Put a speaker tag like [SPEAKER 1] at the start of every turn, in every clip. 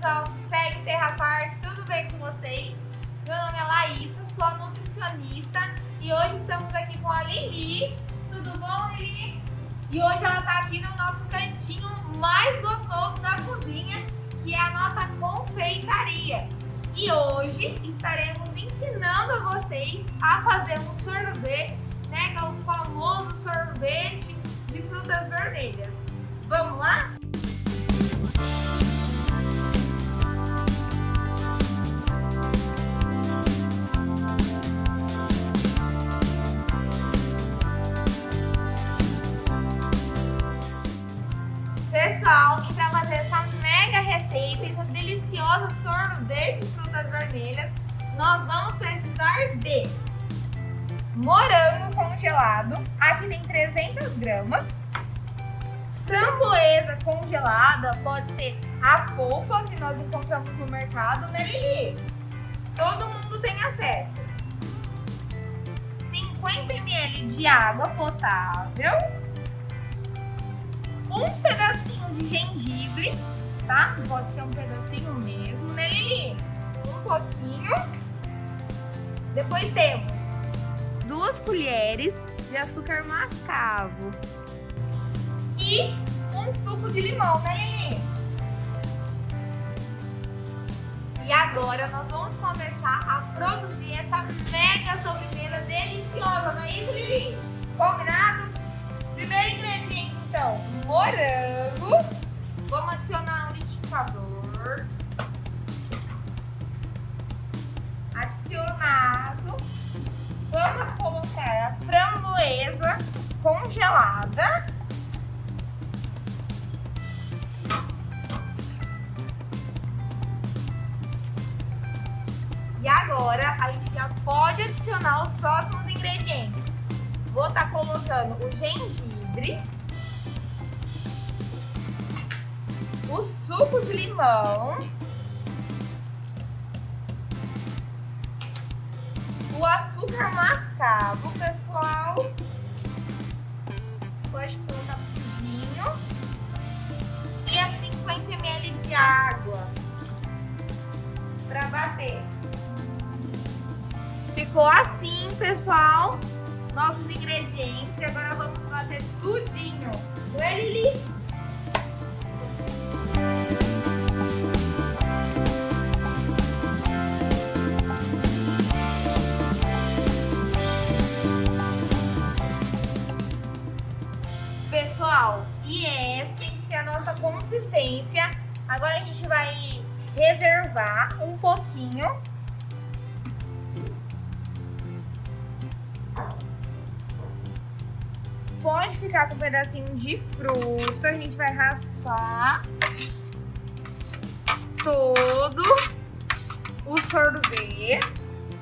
[SPEAKER 1] pessoal segue Terra Park, tudo bem com vocês? Meu nome é Laísa, sou nutricionista e hoje estamos aqui com a Lili. Tudo bom, Lili? E hoje ela está aqui no nosso cantinho mais gostoso da cozinha, que é a nossa confeitaria. E hoje estaremos ensinando a vocês a fazer um sorvete, essa deliciosa sorvete de frutas vermelhas, nós vamos precisar de morango congelado, aqui tem 300 gramas, framboesa congelada, pode ser a polpa que nós encontramos no mercado, né Lili? Todo mundo tem acesso. 50 ml de água potável, um pedacinho de gengibre, tá? Pode ser um pedacinho mesmo, né Lili? Um pouquinho. Depois temos duas colheres de açúcar mascavo e um suco de limão, né, Lili? E agora nós vamos começar a produzir essa mega sobremesa deliciosa, não é isso, Lili? Combinado? Primeiro ingrediente, congelada. E agora a gente já pode adicionar os próximos ingredientes. Vou estar tá colocando o gengibre, o suco de limão, o açúcar mascavo, pessoal. Pode colocar pouquinho. E a 50 ml de água para bater. Ficou assim, pessoal, nossos ingredientes. Agora vamos bater tudinho. Não é, Lili? Nossa consistência. Agora a gente vai reservar um pouquinho Pode ficar com um pedacinho de fruta. A gente vai raspar todo o sorvete.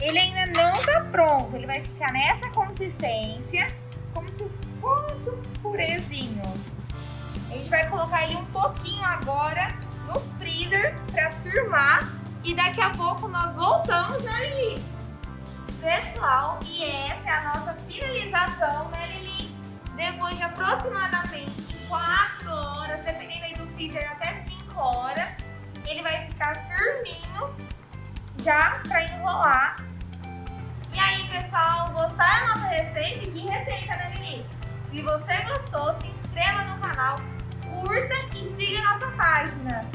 [SPEAKER 1] Ele ainda não tá pronto. Ele vai ficar nessa consistência, como se fosse um purezinho. A gente vai colocar ele um pouquinho agora no freezer para firmar. E daqui a pouco nós voltamos, né, Lili? Pessoal, e essa é a nossa finalização, né, Lili? Depois de aproximadamente 4 horas, dependendo aí do freezer, até 5 horas, ele vai ficar firminho já para enrolar. E aí, pessoal, gostaram da nossa receita? Que receita, né, Lili? Se você gostou, se canal, curta e siga nossa página.